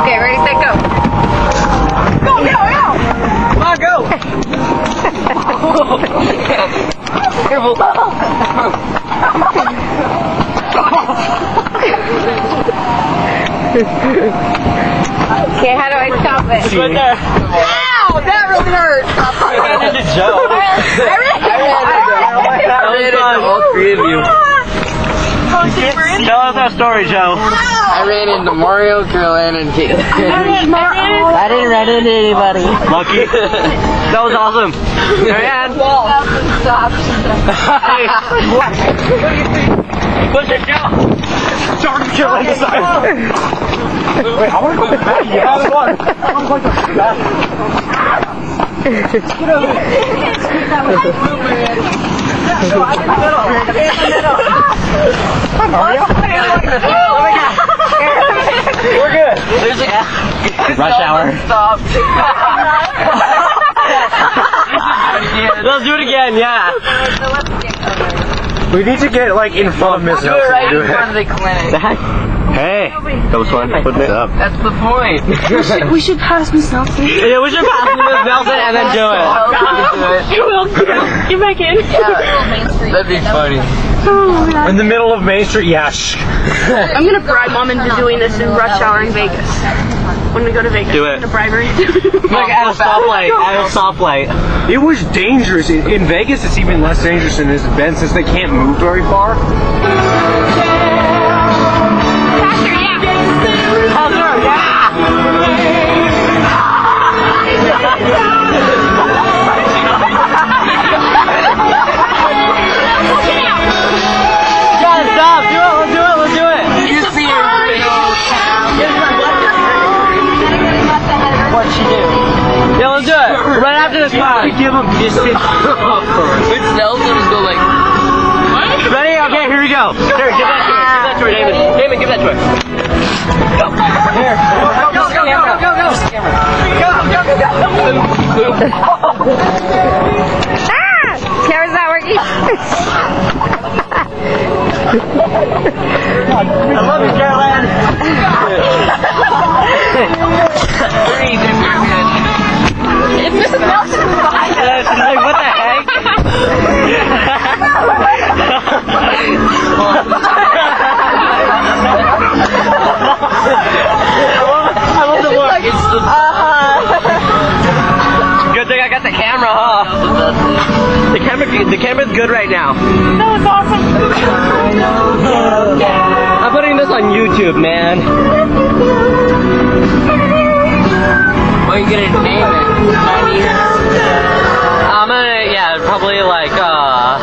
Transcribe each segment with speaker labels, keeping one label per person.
Speaker 1: Okay, ready, set, go.
Speaker 2: Go, go, go!
Speaker 3: Come on, go! Careful.
Speaker 1: Okay, how do I stop it?
Speaker 3: It's right there.
Speaker 2: Ow! That really hurt!
Speaker 3: I ran into Joe.
Speaker 2: I ran
Speaker 3: That was fun.
Speaker 4: all three of you.
Speaker 3: Tell us our story, Joe.
Speaker 4: I ran into Mario, Carolann, and Kaitlyn.
Speaker 3: I didn't run into anybody. Lucky. that was awesome. Mariann.
Speaker 2: Stop.
Speaker 3: Hey. Push it, Joe. Dark kill inside. Wait, I want to go back. You have one. I want to go to the bathroom. Get over Hi, Mario. We're good. There's a rush hour. Stop. Let's do it again. Yeah.
Speaker 5: We need to get like in front of Miss
Speaker 4: Do it right in front of the clinic.
Speaker 3: Hey, that was fun. What's up?
Speaker 4: That's the point.
Speaker 2: We should pass Miss Nelson.
Speaker 3: Yeah, we should pass Miss Nelson and then do it.
Speaker 2: You will. Get back in.
Speaker 4: That'd be funny.
Speaker 5: Oh, in the middle of Main Street, yeah. Shh.
Speaker 2: I'm gonna bribe mom into doing this in rush hour in Vegas. When we go to Vegas,
Speaker 3: Do it.
Speaker 2: I'm gonna bribe her.
Speaker 3: Like at a stoplight. At a stoplight.
Speaker 5: It was dangerous. In, in Vegas, it's even less dangerous than it is in Bend since they can't move very far.
Speaker 3: Part.
Speaker 5: Give them distance.
Speaker 4: Which Nelson is go like.
Speaker 3: Ready? Okay, here we go. Here, give that.
Speaker 1: Ah! Camera's not working.
Speaker 3: I love you, Carolann.
Speaker 4: Three different good.
Speaker 2: If Mrs. Nelson was behind
Speaker 3: Yeah, she's like, what the heck? Camera, huh? The camera, the camera's good right now.
Speaker 2: That was awesome.
Speaker 3: I'm putting this on YouTube, man.
Speaker 4: What are you gonna name it?
Speaker 3: I'm gonna, yeah, probably like uh,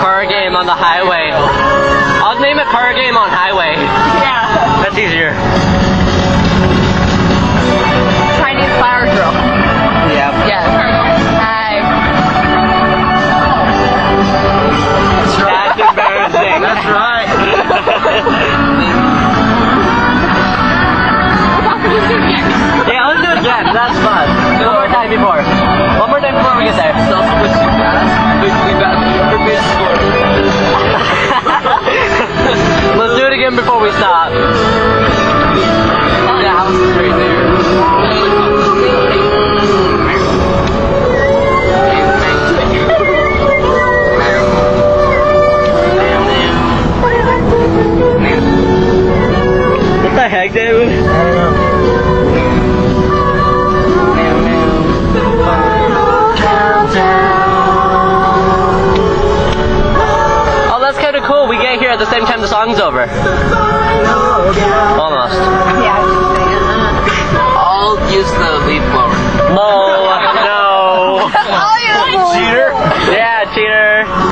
Speaker 3: car game on the highway. I'll name it car game on highway.
Speaker 2: Yeah.
Speaker 3: That's easier. Before we stop.
Speaker 4: The house is right there.
Speaker 3: What the heck, dude? Here at the same time the song's over. Almost.
Speaker 2: Yeah.